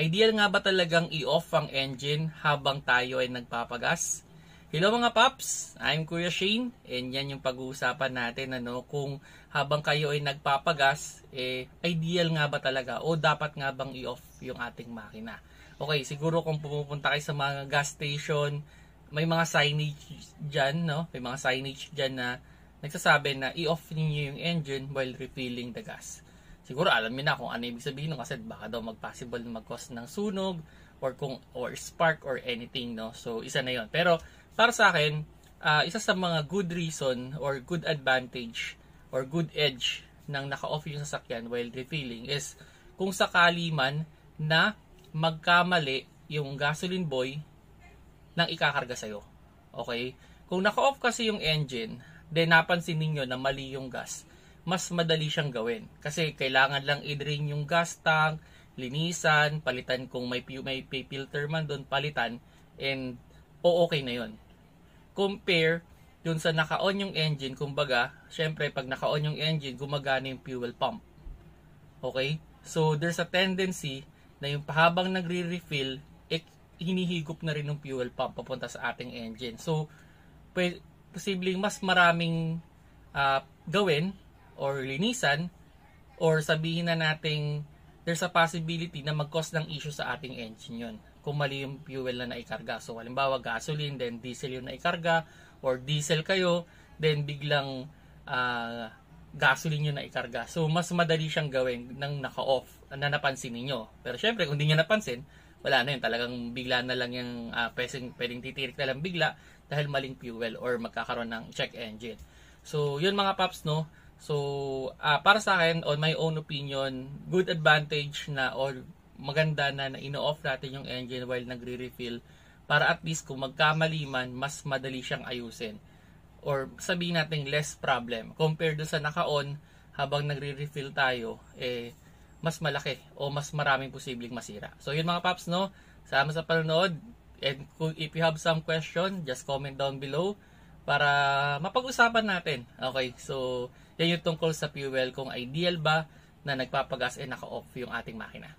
Ideal nga ba talagang i-off ang engine habang tayo ay nagpapagas? Hello mga paps, I'm Kuya Shane and yan yung pag-uusapan natin ano kung habang kayo ay nagpapagas eh ideal nga ba talaga o dapat nga bang i-off yung ating makina. Okay, siguro kung pumupunta kayo sa mga gas station, may mga signage diyan no? May mga signage diyan na nagsasabi na i-off niyo yung engine while refilling the gas siguro alam niyo na kung ano ibig sabihin no? kasi baka daw mag-possible na mag-cause ng sunog or kung or spark or anything no so isa na yon pero para sa akin uh, isa sa mga good reason or good advantage or good edge ng naka-off yung sasakyan while refilling is kung sakali man na magkamali yung gasoline boy nang ikakarga sa'yo. Okay? Kung naka-off kasi yung engine, then napansin ninyo na mali yung gas, mas madali siyang gawin. Kasi kailangan lang i-drain yung gas tank, linisan, palitan kung may, may, filter man doon, palitan, and o okay na yon. Compare dun sa naka-on yung engine, kumbaga, syempre pag naka-on yung engine, gumagana yung fuel pump. Okay? So, there's a tendency na yung habang nagre-refill, eh, hinihigop na rin yung fuel pump papunta sa ating engine. So, posibleng mas maraming uh, gawin or linisan or sabihin na nating there's a possibility na mag-cause ng issue sa ating engine yun kung mali yung fuel na naikarga. So, halimbawa, gasoline, then diesel yung naikarga, or diesel kayo, then biglang uh, gasoline yung naikarga. So, mas madali siyang gawin nang naka-off na napansin niyo Pero syempre, kung hindi niyo napansin, wala na yun. Talagang bigla na lang yung uh, pwedeng, pwedeng titirik na lang bigla dahil maling fuel or magkakaroon ng check engine. So, yun mga paps, no? So, uh, para sa akin, on my own opinion, good advantage na or maganda na, na ino-off natin yung engine while nagre-refill para at least kung magkamali man, mas madali siyang ayusin. Or sabihin natin less problem. Compared do sa naka-on, habang nagre-refill tayo, eh, mas malaki o mas maraming posibleng masira. So, yun mga paps, no? Sama sa panonood. And if you have some question, just comment down below para mapag-usapan natin. Okay, so yan yung tungkol sa fuel kung ideal ba na nagpapagas e naka-off yung ating makina.